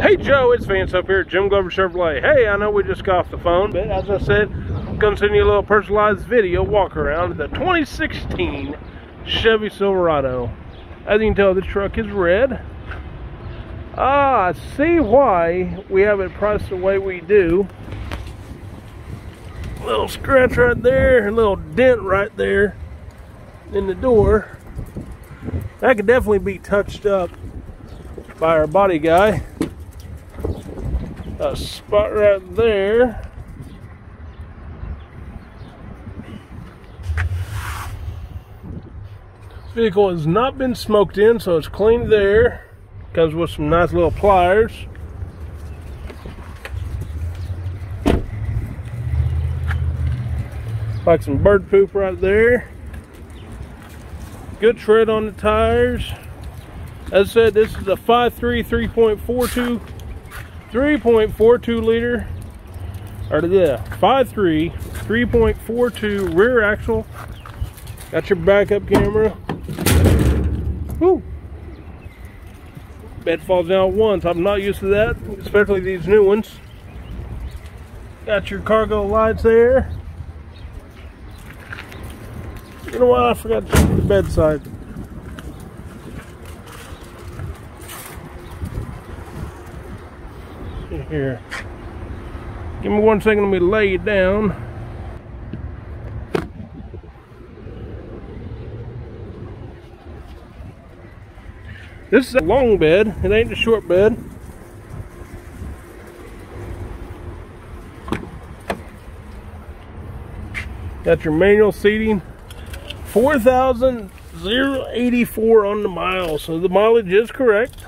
Hey Joe, it's Vance up here at Jim Glover Chevrolet. Hey, I know we just got off the phone, but as I said, I'm gonna send you a little personalized video walk around the 2016 Chevy Silverado. As you can tell, the truck is red. Ah, I see why we have it priced the way we do. Little scratch right there, a little dent right there in the door. That could definitely be touched up by our body guy a spot right there. This vehicle has not been smoked in, so it's clean there. Comes with some nice little pliers. Like some bird poop right there. Good tread on the tires. As I said, this is a 5.3 3.42 3.42 liter, or yeah, 5.3, 3.42 rear axle. Got your backup camera. Woo! Bed falls down once. I'm not used to that, especially these new ones. Got your cargo lights there. You know what? I forgot the bedside. Here. Give me one second, let me lay it down. This is a long bed, it ain't a short bed. Got your manual seating. 4,084 on the miles, so the mileage is correct.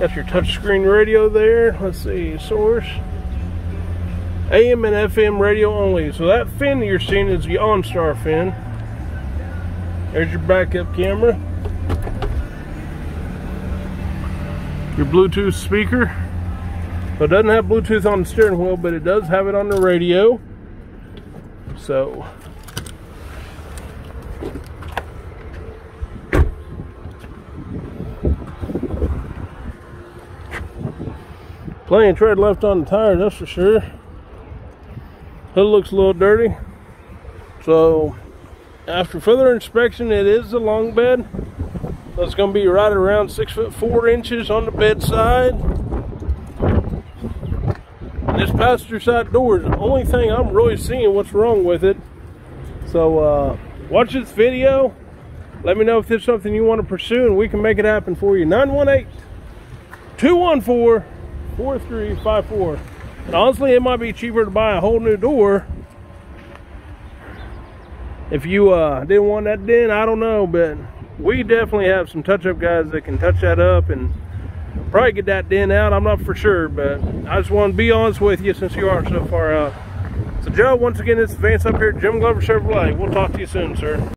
Got your touchscreen radio there. Let's see, source. AM and FM radio only. So that fin you're seeing is the OnStar fin. There's your backup camera. Your Bluetooth speaker. So it doesn't have Bluetooth on the steering wheel, but it does have it on the radio. So Plenty of tread left on the tire, that's for sure. Hood looks a little dirty. So, after further inspection, it is a long bed. Going to be right around six foot four inches on the bed side. And this passenger side door is the only thing I'm really seeing what's wrong with it. So, uh, watch this video. Let me know if there's something you want to pursue and we can make it happen for you. 918 214 4354. And honestly, it might be cheaper to buy a whole new door. If you uh, didn't want that dent, I don't know, but we definitely have some touch-up guys that can touch that up and probably get that dent out. I'm not for sure, but I just want to be honest with you since you are so far out. So Joe, once again, it's Vance up here at Jim Glover Chevrolet. We'll talk to you soon, sir.